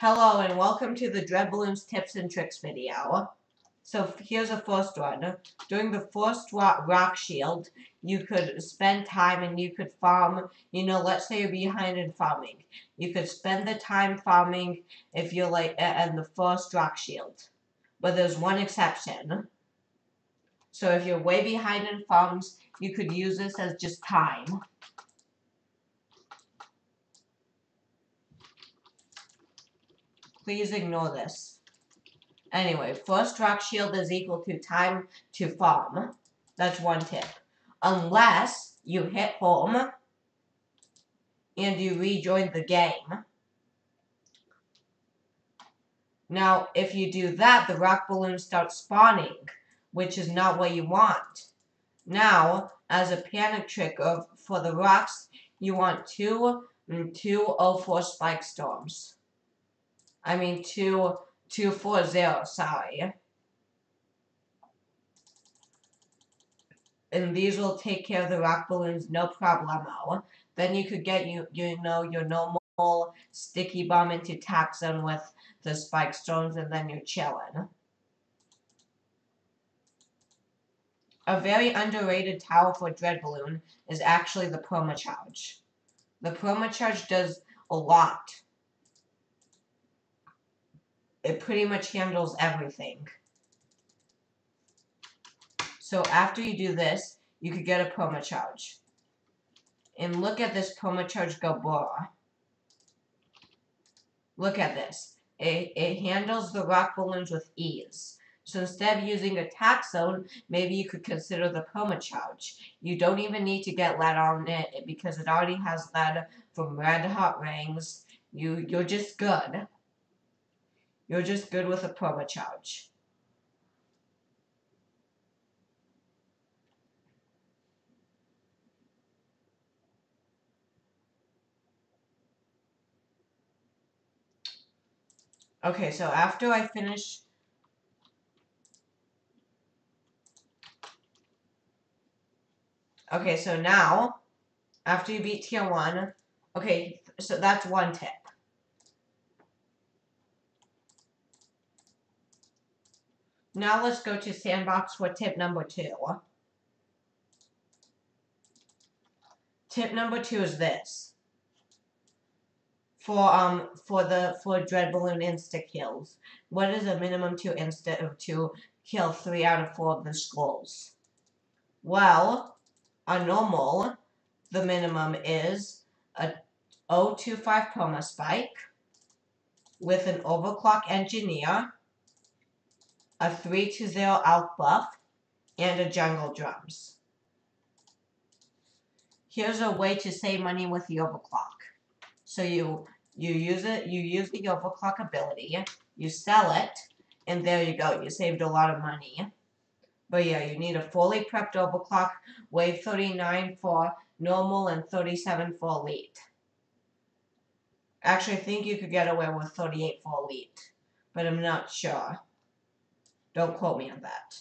Hello and welcome to the Dread Balloons tips and tricks video. So here's the first one. During the first rock shield, you could spend time and you could farm, you know, let's say you're behind in farming. You could spend the time farming if you're like at the first rock shield. But there's one exception. So if you're way behind in farms, you could use this as just time. Please ignore this. Anyway, first rock shield is equal to time to farm. That's one tip. Unless you hit home and you rejoin the game. Now, if you do that, the rock balloons start spawning, which is not what you want. Now, as a panic trick of for the rocks, you want two, mm, two 04 spike storms. I mean two two four zero. Sorry. And these will take care of the rock balloons, no problemo. Then you could get you you know your normal sticky bomb into tack zone with the spike storms, and then you're chilling. A very underrated tower for Dread Balloon is actually the Permacharge. The Permacharge does a lot it pretty much handles everything. So after you do this, you could get a Permacharge. And look at this Permacharge Gabora. Look at this. It, it handles the rock balloons with ease. So instead of using attack zone, maybe you could consider the Permacharge. You don't even need to get lead on it because it already has lead from red hot rings. You, you're just good. You're just good with a Permacharge. Okay, so after I finish Okay, so now, after you beat tier 1, okay, so that's one tip. Now let's go to Sandbox for tip number two. Tip number two is this. For um for the for Dread Balloon insta kills. What is a minimum to insta to kill three out of four of the skulls? Well, a normal, the minimum is a 025 Perma Spike with an overclock engineer a 3 to 0 out buff, and a jungle drums. Here's a way to save money with the overclock. So you you use it, you use the overclock ability, you sell it, and there you go, you saved a lot of money. But yeah, you need a fully prepped overclock, wave 39 for normal and 37 for elite. Actually, I think you could get away with 38 for elite, but I'm not sure. Don't quote me on that.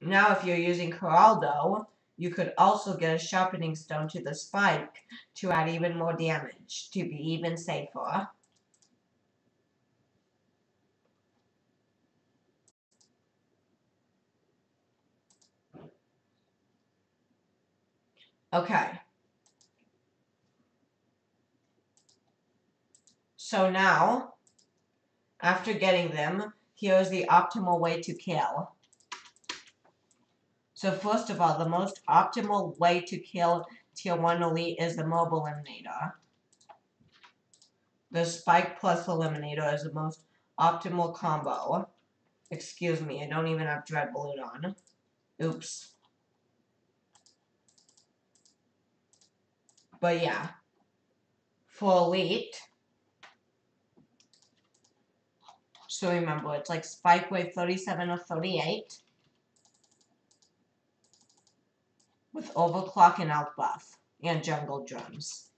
Now, if you're using Geraldo, you could also get a sharpening stone to the spike to add even more damage, to be even safer. Okay. So now, after getting them, here is the optimal way to kill. So first of all, the most optimal way to kill Tier 1 Elite is the Moab Eliminator. The Spike plus Eliminator is the most optimal combo. Excuse me, I don't even have Dread Balloon on. Oops. But yeah. For Elite, So remember, it's like Spike Wave 37 or 38. With Overclock and Outbuff. And Jungle Drums.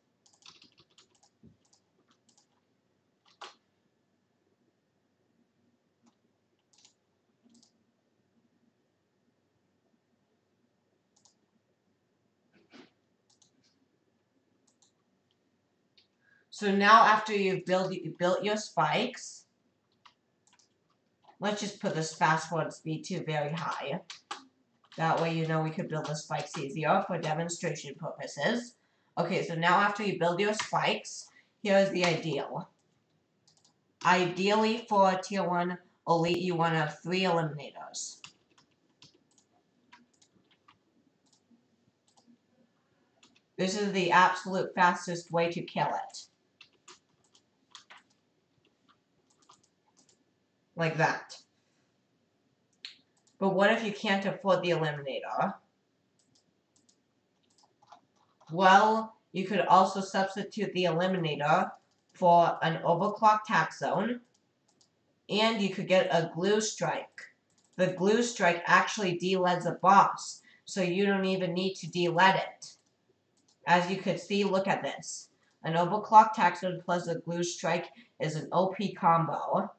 So now after you've built, you built your spikes, let's just put this fast forward speed to very high. That way you know we could build the spikes easier for demonstration purposes. Okay, so now after you build your spikes, here's the ideal. Ideally for tier 1 elite, you want to have 3 eliminators. This is the absolute fastest way to kill it. Like that. But what if you can't afford the Eliminator? Well, you could also substitute the Eliminator for an overclock tack zone. And you could get a glue strike. The glue strike actually deleds a boss, so you don't even need to deled it. As you could see, look at this. An overclock tack zone plus a glue strike is an OP combo.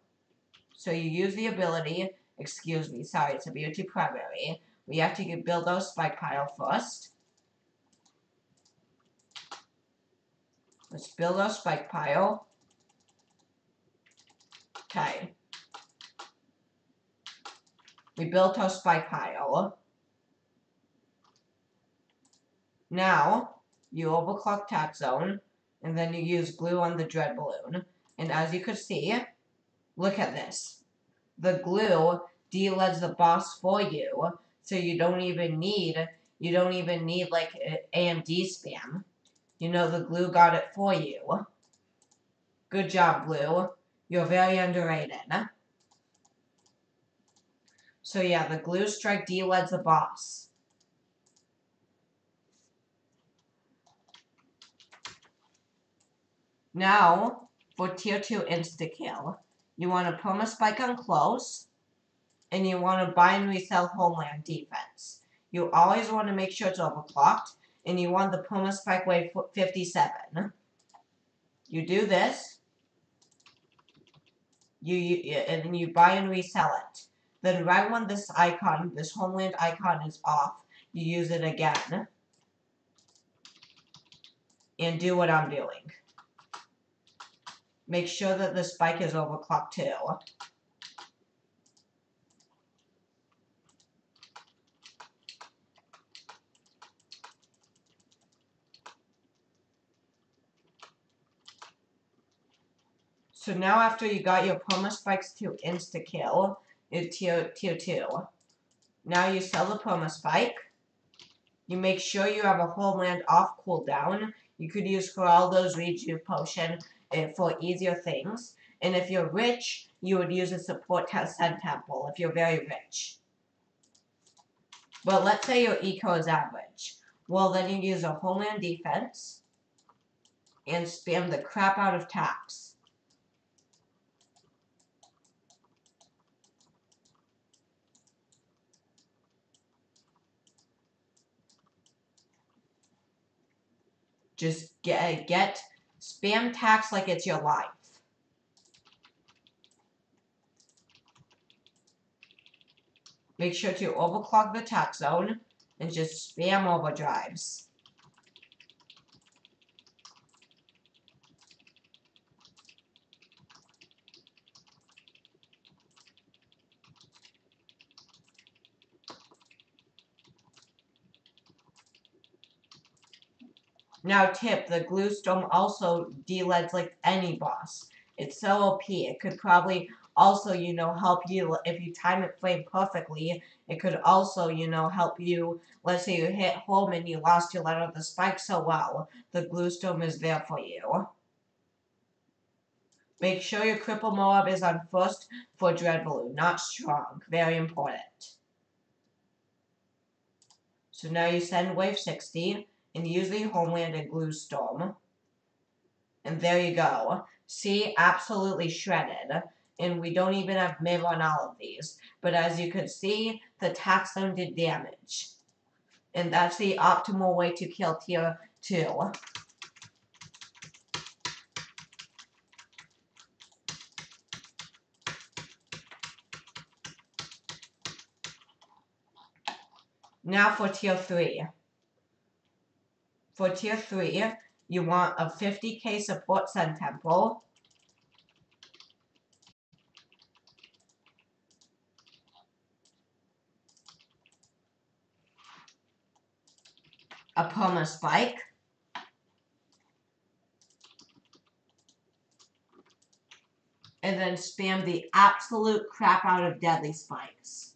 So you use the ability, excuse me, sorry, it's a beauty primary. We have to build our spike pile first. Let's build our spike pile. Okay. We built our spike pile. Now, you overclock tack zone, and then you use glue on the dread balloon. And as you can see, look at this. The glue deleds the boss for you, so you don't even need, you don't even need like AMD spam. You know the glue got it for you. Good job, glue. You're very underrated. So yeah, the glue strike deleds the boss. Now, for tier 2 insta-kill, you want to perma spike on close, and you want to buy and resell homeland defense. You always want to make sure it's overclocked, and you want the perma spike wave 57. You do this, you, you and you buy and resell it. Then right when this icon, this homeland icon is off, you use it again. And do what I'm doing. Make sure that the spike is overclocked too. So now after you got your perma spikes to insta-kill, it's tier, tier 2. Now you sell the perma spike. You make sure you have a homeland off cooldown. You could use for all those rejuve potion Eh, for easier things. And if you're rich, you would use a support Sun Temple if you're very rich. But let's say your eco is average. Well, then you use a homeland defense and spam the crap out of tax. Just get, get Spam tax like it's your life. Make sure to overclock the tack zone and just spam overdrives. Now tip, the glue also deleds like any boss. It's so OP. It could probably also, you know, help you if you time it flame perfectly. It could also, you know, help you. Let's say you hit home and you lost your letter of the spike so well. The glue is there for you. Make sure your cripple Moab is on first for Dread Balloon, not strong. Very important. So now you send wave 60 and the Homeland and Glue Storm. And there you go. See, absolutely shredded. And we don't even have MIB on all of these. But as you can see, the tack zone did damage. And that's the optimal way to kill tier 2. Now for tier 3. For tier 3, you want a 50k support Sun Temple. A Perma Spike. And then spam the absolute crap out of Deadly Spikes.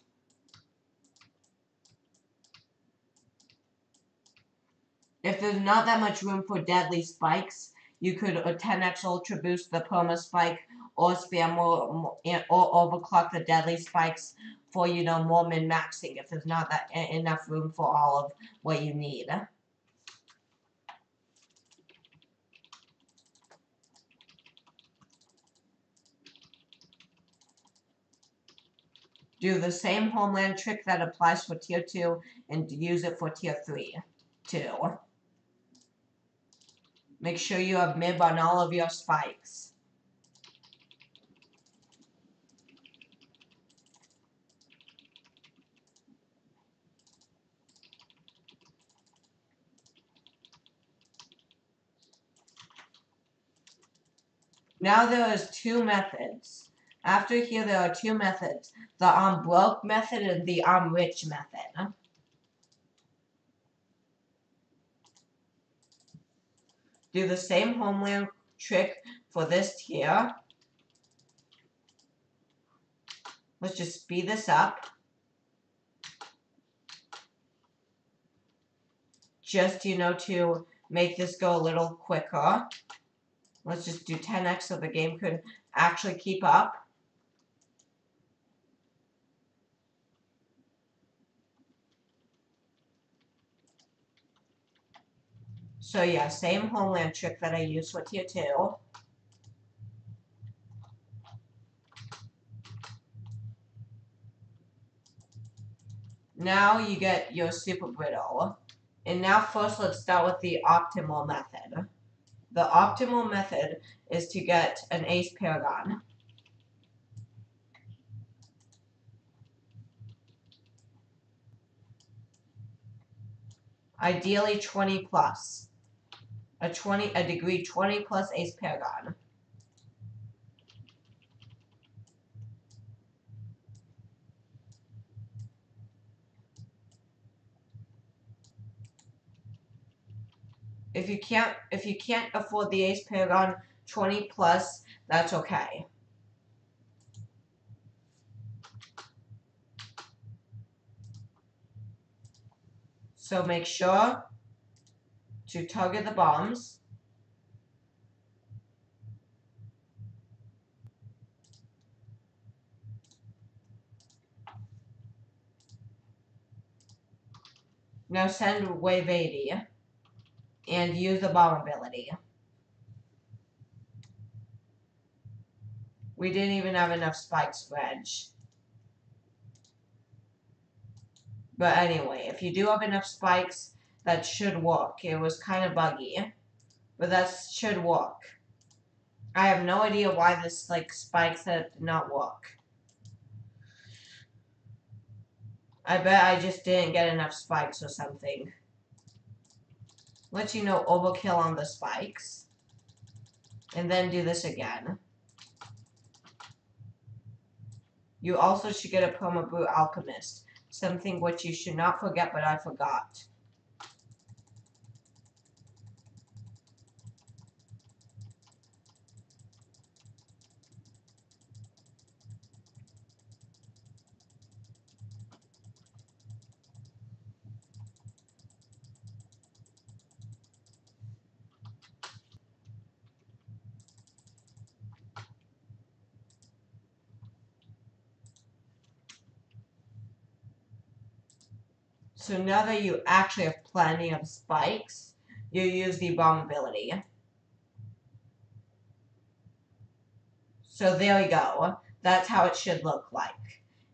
If there's not that much room for deadly spikes, you could a 10x ultra boost the perma spike or spam more, more eh, or overclock the deadly spikes for you know more min maxing if there's not that eh, enough room for all of what you need. Do the same homeland trick that applies for tier 2 and use it for tier 3 too. Make sure you have MIB on all of your spikes. Now there is two methods. After here there are two methods. The I'm broke method and the I'm rich method. Do the same homeland trick for this tier. Let's just speed this up. Just, you know, to make this go a little quicker. Let's just do 10x so the game could actually keep up. So yeah, same homeland trick that I used with you too. Now you get your super brittle. And now first let's start with the optimal method. The optimal method is to get an ace paragon. Ideally 20 plus a 20 a degree 20 plus ace paragon. If you can't if you can't afford the ace paragon 20 plus, that's okay. So make sure to target the bombs. Now send Wave 80 and use the bomb ability. We didn't even have enough spikes for Edge. But anyway, if you do have enough spikes, that should walk. It was kind of buggy, but that should walk. I have no idea why this like spike set did not walk. I bet I just didn't get enough spikes or something. Let you know overkill on the spikes. And then do this again. You also should get a Perma Brute Alchemist. Something which you should not forget, but I forgot. So now that you actually have plenty of spikes, you use the bomb ability. So there we go. That's how it should look like.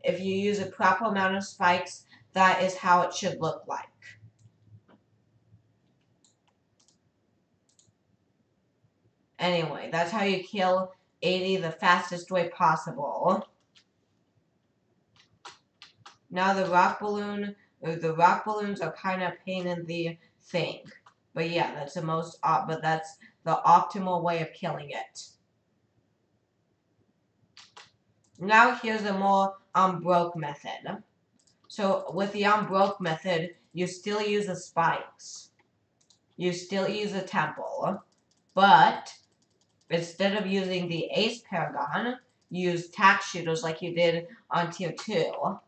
If you use a proper amount of spikes, that is how it should look like. Anyway, that's how you kill 80 the fastest way possible. Now the rock balloon the rock balloons are kind of pain in the thing. But yeah, that's the most, op- but that's the optimal way of killing it. Now here's a more um, unbroke method. So with the um, unbroke method, you still use the spikes. You still use a temple. But instead of using the ace paragon, use tack shooters like you did on tier 2.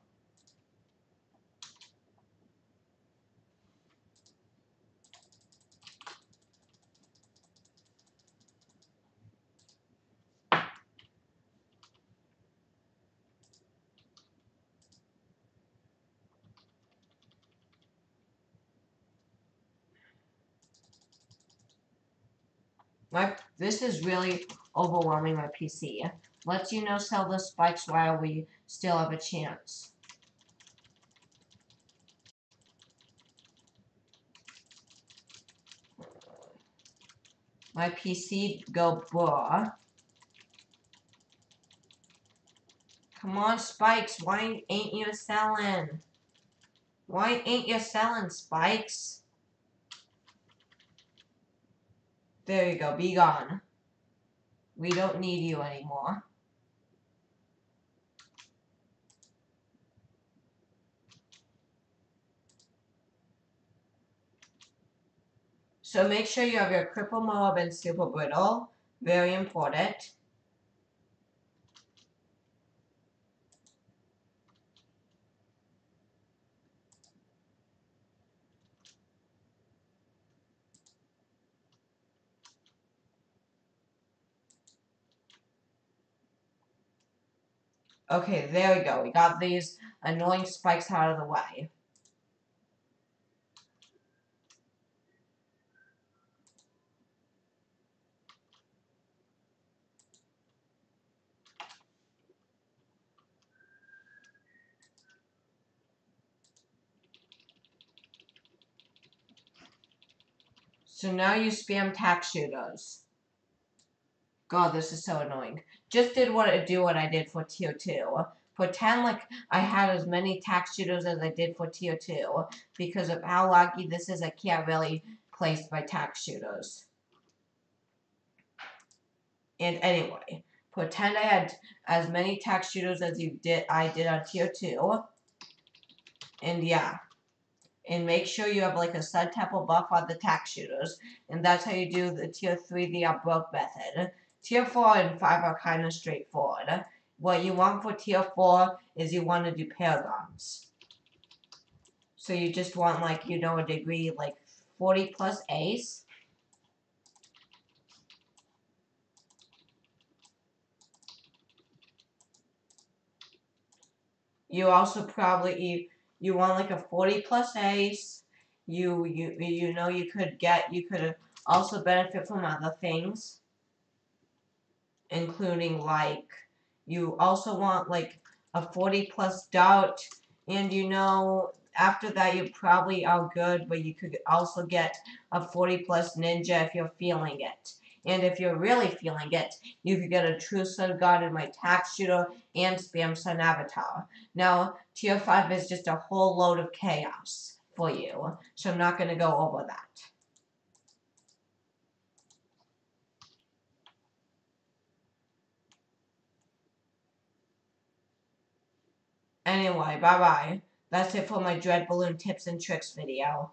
My this is really overwhelming my PC. Let's you know sell the spikes while we still have a chance. My PC go blah. Come on, Spikes. Why ain't you selling? Why ain't you selling, Spikes? There you go. Be gone. We don't need you anymore. So make sure you have your cripple Moab and super brittle. Very important. Okay, there we go. We got these annoying spikes out of the way. So now you spam tack shooters. God, this is so annoying. Just did what I do what I did for tier 2. Pretend like I had as many tack shooters as I did for tier 2. Because of how lucky this is, I can't really place my tack shooters. And anyway, pretend I had as many tack shooters as you did I did on tier 2. And yeah. And make sure you have like a Sun Temple buff on the tack shooters. And that's how you do the tier 3 the unbroke method. Tier 4 and 5 are kind of straightforward. What you want for tier 4 is you want to do paragons. So you just want like, you know, a degree like 40 plus ace. You also probably, you, you want like a 40 plus ace. You, you, you know you could get, you could also benefit from other things including like you also want like a 40 plus doubt and you know after that you probably are good but you could also get a 40 plus ninja if you're feeling it and if you're really feeling it, you could get a True Sun God in my tack shooter and Spam Sun Avatar. Now, Tier 5 is just a whole load of chaos for you, so I'm not going to go over that. Anyway, bye-bye. That's it for my Dread Balloon tips and tricks video.